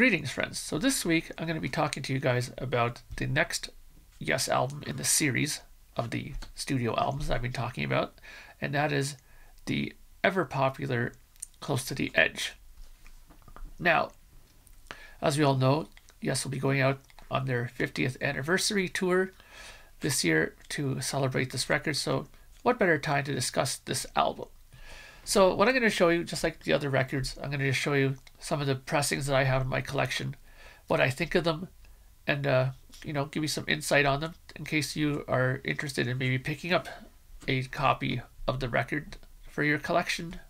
Greetings, friends. So this week I'm going to be talking to you guys about the next Yes album in the series of the studio albums I've been talking about, and that is the ever popular Close to the Edge. Now, as we all know, Yes will be going out on their 50th anniversary tour this year to celebrate this record, so what better time to discuss this album? So what I'm going to show you, just like the other records, I'm going to just show you some of the pressings that I have in my collection, what I think of them, and uh, you know, give you some insight on them in case you are interested in maybe picking up a copy of the record for your collection,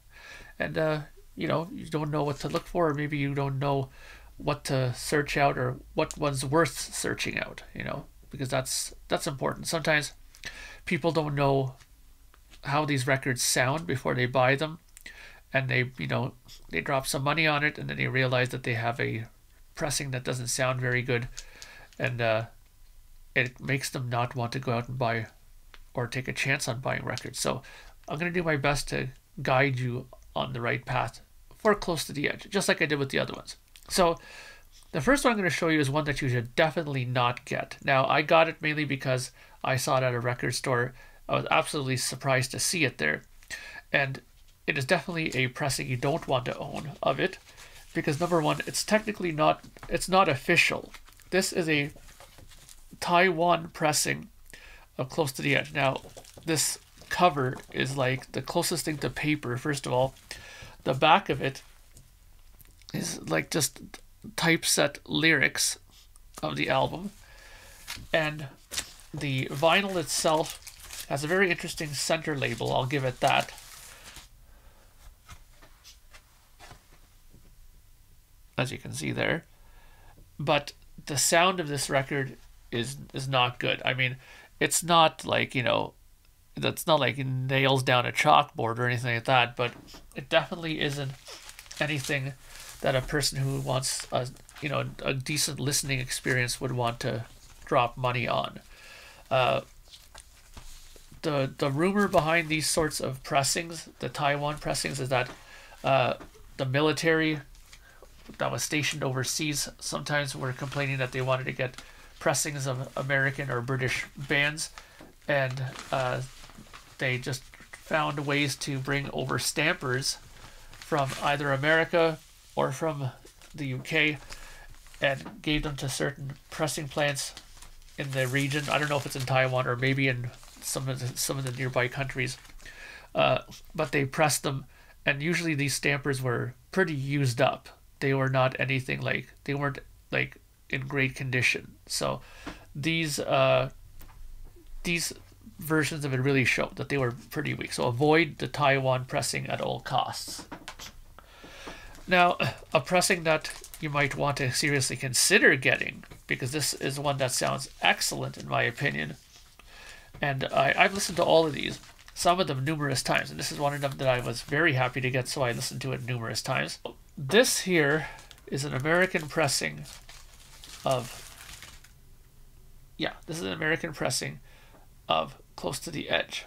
and uh, you know, you don't know what to look for, or maybe you don't know what to search out or what one's worth searching out. You know, because that's that's important. Sometimes people don't know how these records sound before they buy them. And they you know they drop some money on it and then they realize that they have a pressing that doesn't sound very good. And uh, it makes them not want to go out and buy or take a chance on buying records. So i'm going to do my best to guide you on the right path for close to the edge just like i did with the other ones. So the first one i'm going to show you is one that you should definitely not get. Now i got it mainly because i saw it at a record store I was absolutely surprised to see it there. And it is definitely a pressing you don't want to own of it because number one, it's technically not it's not official. This is a Taiwan pressing of close to the edge. Now, this cover is like the closest thing to paper. First of all, the back of it is like just typeset lyrics of the album, and the vinyl itself has a very interesting center label, I'll give it that. As you can see there. But the sound of this record is is not good. I mean, it's not like, you know, that's not like nails down a chalkboard or anything like that, but it definitely isn't anything that a person who wants a you know a decent listening experience would want to drop money on. Uh, the the rumor behind these sorts of pressings, the Taiwan pressings, is that uh, the military that was stationed overseas sometimes were complaining that they wanted to get pressings of American or British bands, and uh, they just found ways to bring over stampers from either America or from the UK and gave them to certain pressing plants in the region. I don't know if it's in Taiwan or maybe in some of the, some of the nearby countries. Uh, but they pressed them, and usually these stampers were pretty used up. They were not anything like they weren't like in great condition. So these uh, these versions of it really show that they were pretty weak. So avoid the Taiwan pressing at all costs. Now, a pressing that you might want to seriously consider getting, because this is one that sounds excellent in my opinion, and I, I've listened to all of these, some of them numerous times, and this is one of them that I was very happy to get, so I listened to it numerous times. This here is an American pressing of, yeah, this is an American pressing of Close to the Edge.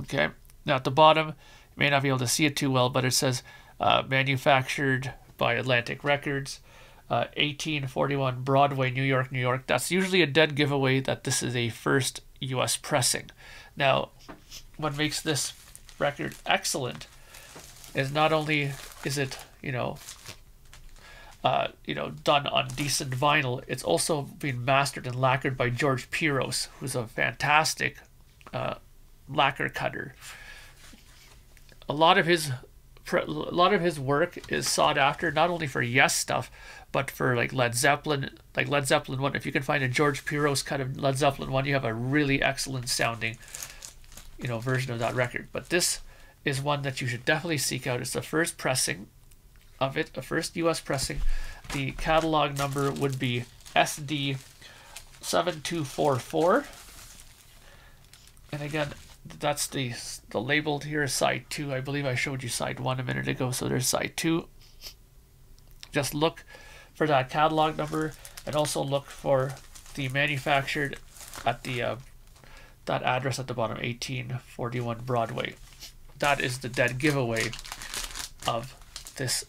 Okay, now at the bottom, you may not be able to see it too well, but it says uh, manufactured by Atlantic Records uh, 1841 Broadway, New York, New York. That's usually a dead giveaway that this is a first US pressing. Now, what makes this record excellent is not only is it, you know, uh, you know, done on decent vinyl, it's also been mastered and lacquered by George Piros, who's a fantastic uh, lacquer cutter. A lot of his a lot of his work is sought after not only for Yes stuff, but for like Led Zeppelin, like Led Zeppelin one, if you can find a George Piros kind of Led Zeppelin one, you have a really excellent sounding, you know, version of that record. But this is one that you should definitely seek out. It's the first pressing of it, a first U.S. pressing. The catalog number would be SD seven two four four. And again, that's the the labeled here side two. I believe I showed you side one a minute ago, so there's side two. Just look for that catalog number and also look for the manufactured at the uh, that address at the bottom 1841 Broadway that is the dead giveaway of this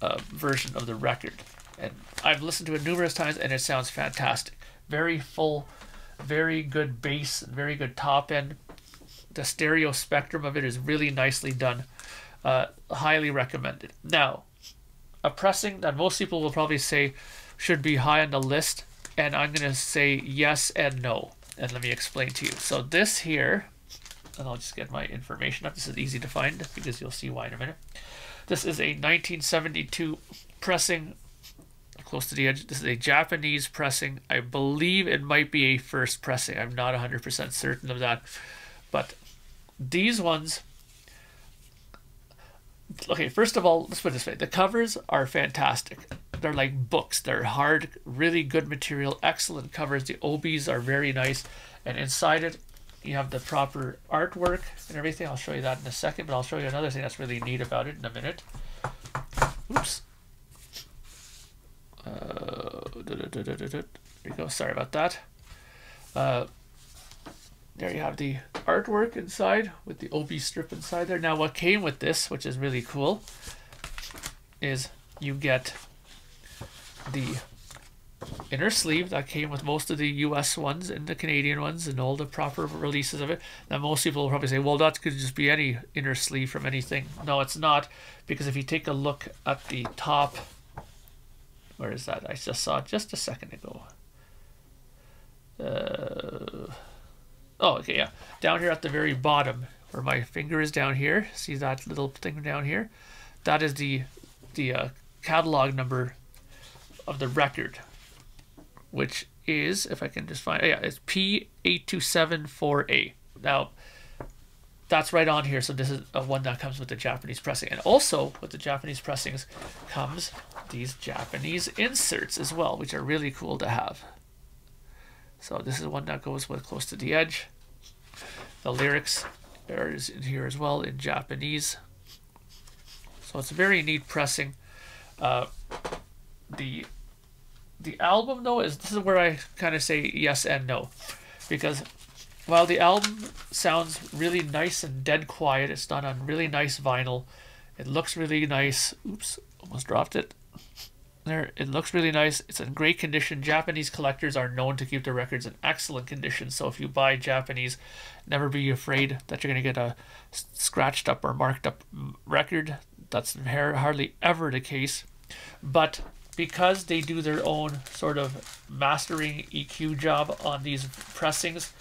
uh, version of the record. And I've listened to it numerous times and it sounds fantastic. Very full, very good bass, very good top end. The stereo spectrum of it is really nicely done. Uh, highly recommended. Now, a pressing that most people will probably say should be high on the list, and I'm going to say yes and no. And let me explain to you. So this here, and I'll just get my information up. This is easy to find because you'll see why in a minute. This is a 1972 pressing close to the edge. This is a Japanese pressing. I believe it might be a first pressing. I'm not 100% certain of that. But these ones okay, first of all, let's put it this way. The covers are fantastic. They're like books. They're hard, really good material, excellent covers. The OBIs are very nice. And inside it, you have the proper artwork and everything. I'll show you that in a second, but I'll show you another thing that's really neat about it in a minute. Oops. Uh, there you go. Sorry about that. Uh, there you have the artwork inside with the OBI strip inside there. Now what came with this, which is really cool, is you get the inner sleeve that came with most of the US ones and the Canadian ones and all the proper releases of it. Now most people will probably say, well that could just be any inner sleeve from anything. No, it's not, because if you take a look at the top, where is that? I just saw it just a second ago. Uh, Oh, okay, yeah. Down here at the very bottom, where my finger is down here, see that little thing down here? That is the the uh, catalog number of the record, which is, if I can just find, yeah, it's P8274A. Now, that's right on here. So this is a one that comes with the Japanese pressing. And also with the Japanese pressings comes these Japanese inserts as well, which are really cool to have. So this is one that goes with close to the edge. The lyrics are in here as well in Japanese. So it's a very neat pressing. Uh, the the album though is this is where I kind of say yes and no, because while the album sounds really nice and dead quiet, it's done on really nice vinyl. It looks really nice. Oops, almost dropped it there. It looks really nice. It's in great condition. Japanese collectors are known to keep their records in excellent condition. So if you buy Japanese, never be afraid that you're going to get a scratched up or marked up record. That's hardly ever the case. But because they do their own sort of mastering EQ job on these pressings,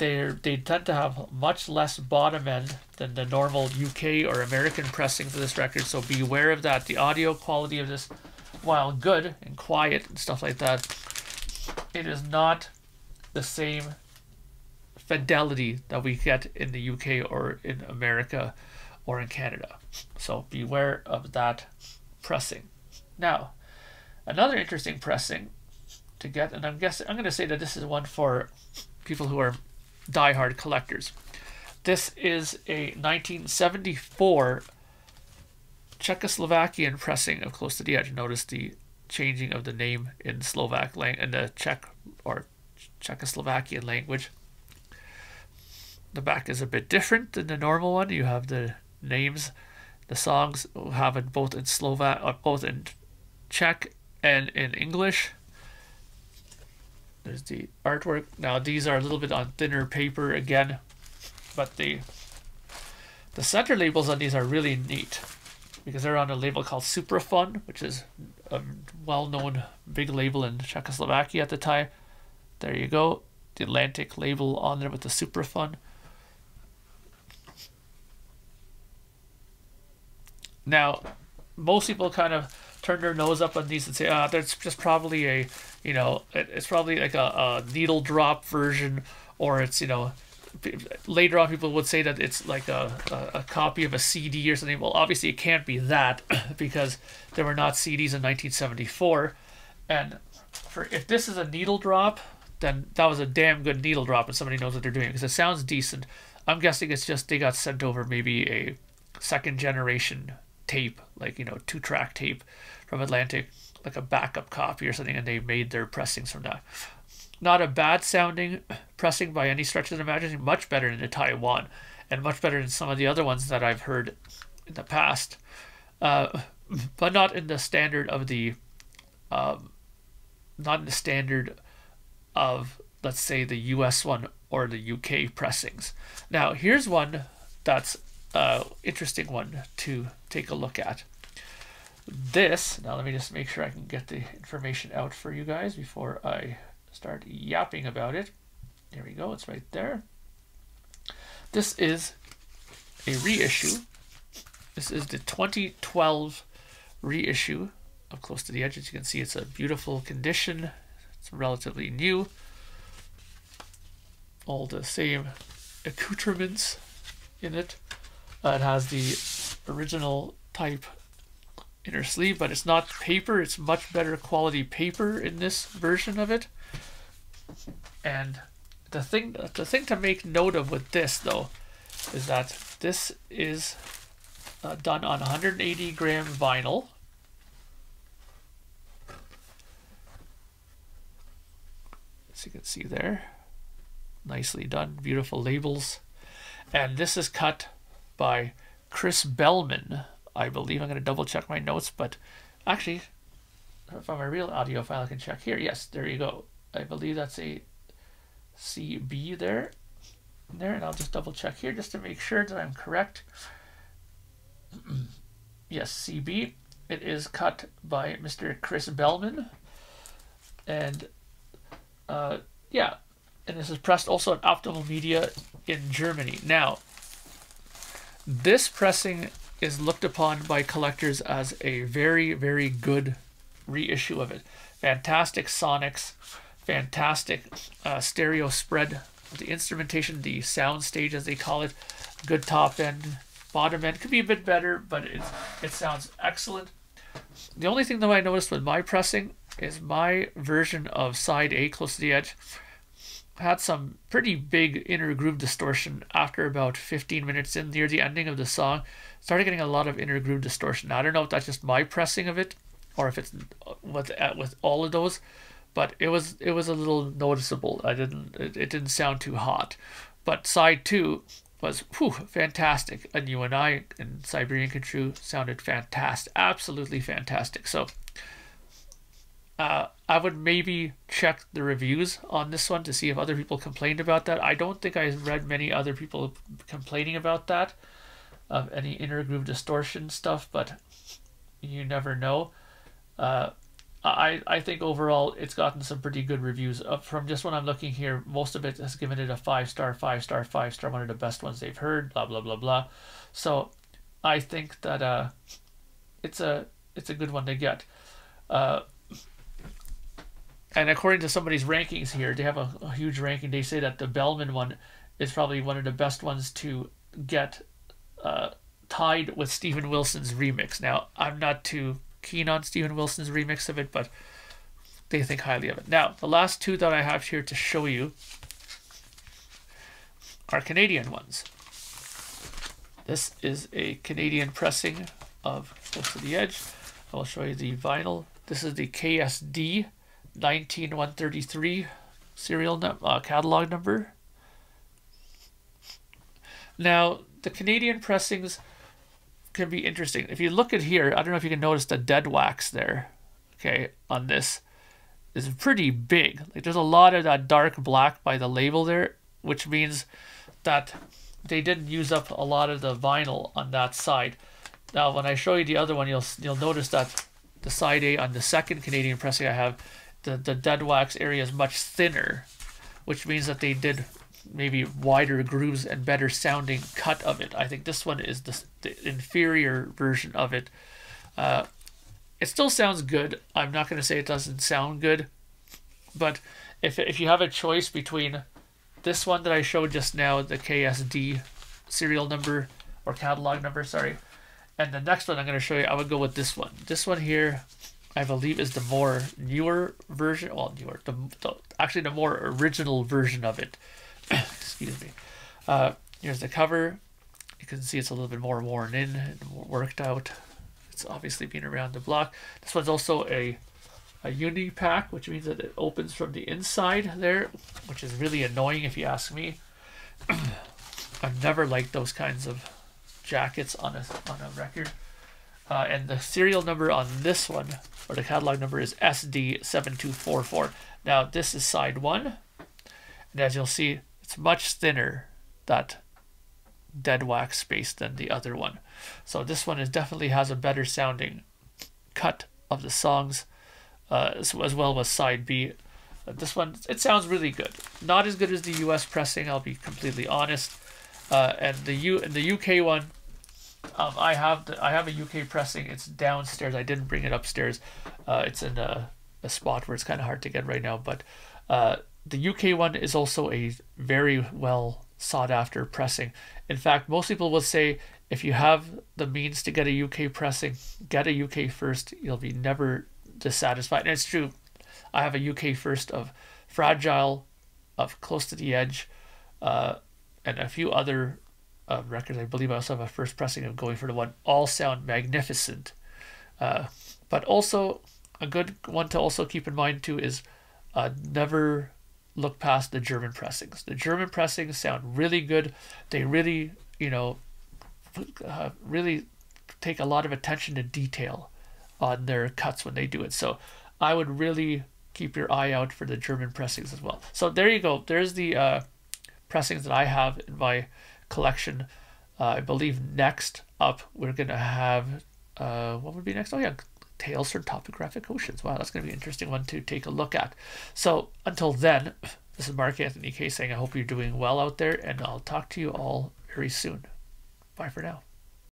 they they tend to have much less bottom end than the normal UK or American pressing for this record. So beware of that. The audio quality of this while good and quiet and stuff like that, it is not the same fidelity that we get in the UK or in America or in Canada. So beware of that pressing. Now, another interesting pressing to get, and I'm guessing I'm going to say that this is one for people who are die-hard collectors. This is a 1974 Czechoslovakian pressing of Close to the Edge. Notice the changing of the name in Slovak lang in the Czech or Czechoslovakian language. The back is a bit different than the normal one. You have the names, the songs have it both in Slovak, or uh, both in Czech and in English. There's the artwork. Now these are a little bit on thinner paper again, but the the center labels on these are really neat because they're on a label called Supraphon, which is a well-known big label in Czechoslovakia at the time. There you go, the Atlantic label on there with the Supraphon. Now, most people kind of turn their nose up on these and say, ah, that's just probably a, you know, it's probably like a, a needle drop version, or it's, you know, later on people would say that it's like a, a, a, copy of a CD or something. Well, obviously it can't be that because there were not CDs in 1974. And for if this is a needle drop, then that was a damn good needle drop and somebody knows what they're doing because it sounds decent. I'm guessing it's just they got sent over maybe a second generation tape, like, you know, two track tape from Atlantic, like a backup copy or something, and they made their pressings from that. Not a bad sounding pressing by any stretch of the imagination, much better than the Taiwan, and much better than some of the other ones that I've heard in the past. uh, but not in the standard of the, um, not in the standard of let's say the U.S. one or the UK pressings. Now here's one that's uh, interesting one to take a look at. This, now let me just make sure I can get the information out for you guys before I start yapping about it. There we go, it's right there. This is a reissue. This is the 2012 reissue of Close to the Edge. As you can see, it's a beautiful condition. It's relatively new. All the same accoutrements in it. Uh, it has the original type inner sleeve, but it's not paper. It's much better quality paper in this version of it. And the thing, the thing to make note of with this though, is that this is uh, done on 180 gram vinyl. As you can see there, nicely done, beautiful labels. And this is cut by Chris Bellman, I believe. I'm going to double check my notes, but actually, from a real audio file, I can check here. Yes, there you go. I believe that's a CB there. There, and I'll just double check here just to make sure that I'm correct. yes, CB. It is cut by Mr. Chris Bellman. And uh, yeah, and this is pressed also at Optimal Media in Germany. Now, this pressing is looked upon by collectors as a very, very good reissue of it. Fantastic sonics, fantastic uh, stereo spread the instrumentation, the sound stage as they call it, good top end, bottom end. Could be a bit better, but it it sounds excellent. The only thing that I noticed with my pressing is my version of side A close to the edge had some pretty big inner groove distortion after about 15 minutes in near the ending of the song. Started getting a lot of inner groove distortion. I don't know if that's just my pressing of it or if it's with with all of those but it was it was a little noticeable i didn't it, it didn't sound too hot but side two was whew, fantastic and you and i and siberian khatru sounded fantastic absolutely fantastic so uh, I would maybe check the reviews on this one to see if other people complained about that. I don't think I read many other people complaining about that, of any inner groove distortion stuff, but you never know. Uh, I I think overall it's gotten some pretty good reviews. Uh, from just when I'm looking here, most of it has given it a five star, five star, five star, one of the best ones they've heard. Blah blah blah blah. So I think that uh, it's a it's a good one to get. Uh, and according to somebody's rankings here, they have a, a, huge ranking. They say that the Bellman one is probably one of the best ones to get uh, tied with Steven Wilson's remix. Now, I'm not too keen on Steven Wilson's remix of it, but they think highly of it. Now, the last two that I have here to show you are Canadian ones. This is a Canadian pressing of Close to the Edge. I'll show you the vinyl. This is the KSD 19133 serial uh, catalog number. Now, the Canadian pressings can be interesting. If you look at here, I don't know if you can notice the dead wax there, okay, on this is pretty big. Like there's a lot of that dark black by the label there, which means that they didn't use up a lot of the vinyl on that side. Now, when I show you the other one, you'll you'll notice that the side A on the second Canadian pressing I have the, the dead wax area is much thinner, which means that they did maybe wider grooves and better sounding cut of it. I think this one is the, the inferior version of it. Uh, it still sounds good. I'm not going to say it doesn't sound good, but if, if you have a choice between this one that I showed just now, the KSD serial number or catalog number, sorry, and the next one I'm going to show you, I would go with this one. This one here I believe is the more newer version. Well, newer, the, the actually the more original version of it. Excuse me. Uh, here's the cover. You can see it's a little bit more worn in and worked out. It's obviously been around the block. This one's also a a uni pack, which means that it opens from the inside there, which is really annoying if you ask me. I've never liked those kinds of jackets on a on a record. Uh, and the serial number on this one, or the catalog number, is SD7244. Now, this is side one. And as you'll see, it's much thinner, that dead wax space, than the other one. So this one is definitely has a better sounding cut of the songs, uh, as, as, well as side B. Uh, this one, it sounds really good. Not as good as the US pressing, I'll be completely honest. Uh, and the U the UK one, um, I have the, I have a UK pressing. It's downstairs. I didn't bring it upstairs. Uh, it's in a, a spot where it's kind of hard to get right now. But uh, the UK one is also a very well sought after pressing. In fact, most people will say if you have the means to get a UK pressing, get a UK first. You'll be never dissatisfied. And it's true. I have a UK first of Fragile, of Close to the Edge, uh, and a few other uh, records. I believe I also have a first pressing of Going for the One. All sound magnificent. Uh, but also, a good one to also keep in mind too is uh, never look past the German pressings. The German pressings sound really good. They really, you know, uh, really take a lot of attention to detail on their cuts when they do it. So I would really keep your eye out for the German pressings as well. So there you go. There's the uh, pressings that I have in my collection. Uh, I believe next up we're gonna have uh, what would be next? Oh yeah, Tales from Topographic Oceans. Wow, that's gonna be an interesting one to take a look at. So until then, this is Mark Anthony K saying I hope you're doing well out there, and I'll talk to you all very soon. Bye for now.